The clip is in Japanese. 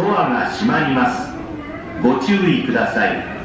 ドアが閉まります。ご注意ください。